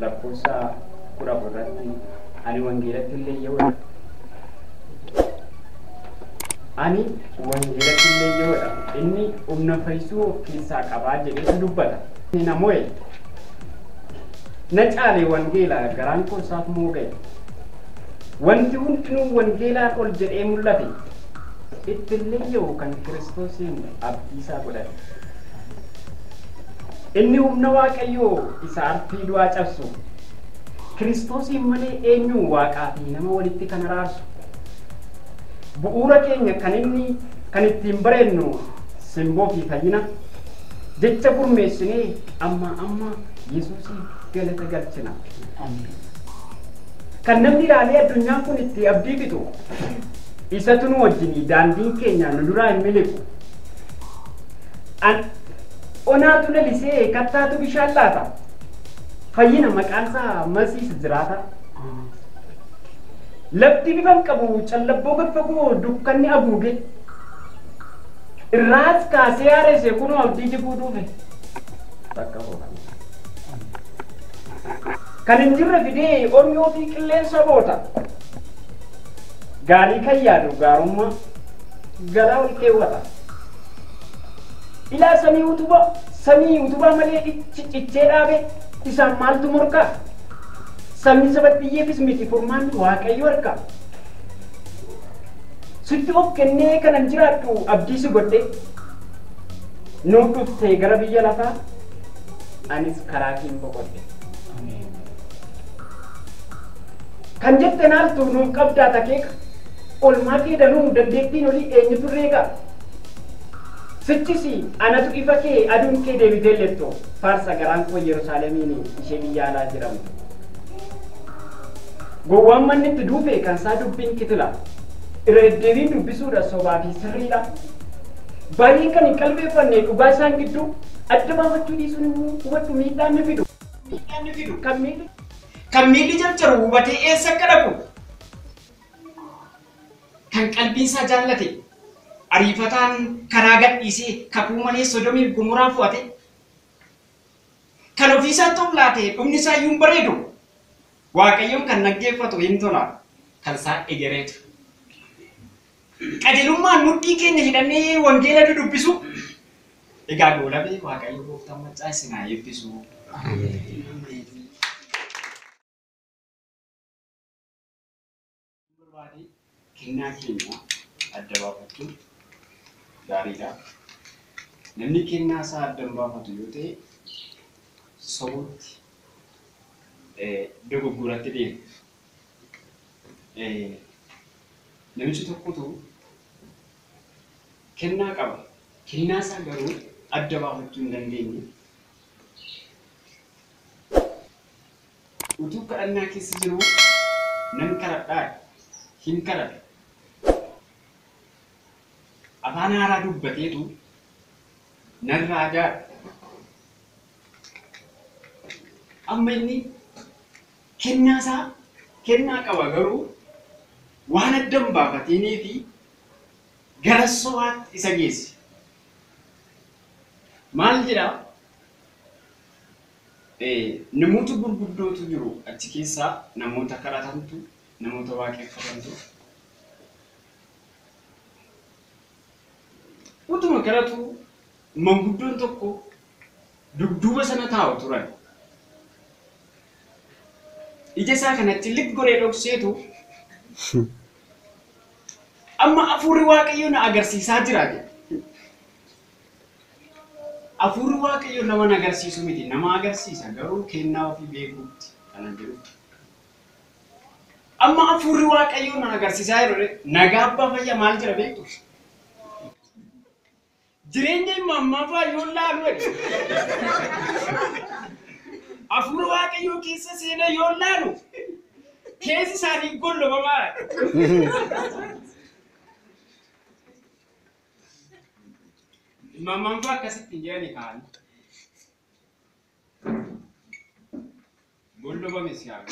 lakkoofsa kudha afurratti ani wangeelatti illee yehoodha. Ani wangeelatti illee yehoodha. Inni humna fayyisuu of keessaa qabaa jedhetu dubbata. Namo'e na caale wangeela garaan koo isaaf mooga'e. Wanti hundinuu wangeelaan ol jedhee mul'ate. Ittillee yehu kan kiristoosiin abdii isaa godhate. Inni humna waaqayyoo isa arfii du'aa cabsu. Kiristoosiin malee eenyu waaqaa fi nama walitti kan araarsu. Bu'uura keenya kan inni kan ittiin bareennu simboo fi fayyina. Jecha gurmeessinee amma amma Yesuusiif galata galchina. Kan namni ilaalee addunyaan kun itti abdii bitu. Isatu nu wajjinii daandiin keenya nu duraa hin miliqu. Onaatu lalisee kattaatu bishaan laata. Fayyina maqaan isaa masiis jiraata. Lafti bifan qabu callabboo gad fagoo dukkanni haguuge. Irraas kaasee haarese kunoo abdii jibuu dhufe. Bakka. Kan hin jirre fidee onnoo fi qilleensa boota. Gaarii kan yaadu gaarummaa galaa ol keewwata. Ilaa samii utuba samii utubaa malee ciccee dhaabe isaan maaltu morkaa? Samii sabattiyyeefis miti furmaanni waaqayyo harka. Sitti of kennee kanan jiraadhu abdii si godhe. Nuuf dhuftee gara biyya lafaa anis karaa keen boqodhe. Kan jette naaltu nuuf qabdaa takeeka. Olmaa kee danuu dandeettiin olii eenyutu reegaa? Sichisi anatu ifa kee aduun kee deebitee letto faarsa garaan koo Yerusaalemiin ishee biyya alaa jedhamtu. Gowwaan manni itti duufe kan isaa dubbiin kitila. Irra deddeebiin dubbisuudha sobaa fi sirriidha. Baay'een kan hin qalbeeffanne dhugaa isaan gidduu adda baafachuu dhiisuun hubadhu miidhaan ni fidu. Miidhaan ni fidu kan miidhu. Kan miidhi jarjaru hubatee eessa akka dhaqu. Kan qalbiin isaa jaallate. Ariifataan karaa gadhiisee kakuu malee sodomiif gumuraa fu'ate kan ofiisaatti of laate dhumni isaa iyyuu bareedu waaqayyoon kan naggeeffatu hin tola kan isaa egereetu qajeelummaan mudhii keenya hidhannee wangeela dudubbisu egaa goolabee waaqayyo gooftaan maccaa isinaa eebbisu. Kennaa keenya adda baafachuun gaariidha. Namni kennaa isaa adda baafatu yoo ta'e sobutti dogoggoratti deema. Namichi tokkotu kennaa qaba. Kennaa isaa garuu adda baafachuu hin dandeenye. Utuu kadhannaa keessa jiru nan kadhadhaa hin kadhadha. Isaa kennaa qaba garuu waan adda hin baafateenii fi gara sobaatti isa geesse. Maal jedhaa? Namoota gurguddootu jiru achi keessaa namoota kadhatantu namoota waaqeffatantu Utuma kadhatu manguddoon tokko dudduuba sana taa'u turan. Ija isaa kanatti lik goree dhokseetu amma hafuurri waaqayyo na agarsiisaa jira jedhe. Hafuurri waaqayyo nama na agarsiisu miti nama agarsiisa garuu kennaa ofii beekuutti kana jiru. Amma hafuurri waaqayyo na agarsiisaa jiru nagaa abbaa fayyaa maal jira beektu? Jireenya imammaa fa'aa yoo laalu hafuura waaqayyoo keessa seena yoo laalu keessi isaanii gollobamaa imammaan fa'aa akkasitti hin jedhani kaa'an gollobame siyaa